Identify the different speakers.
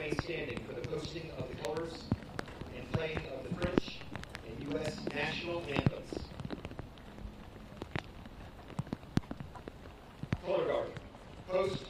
Speaker 1: remain standing for the posting of the colors and playing of the French and U.S. national anthems. Color Guard, post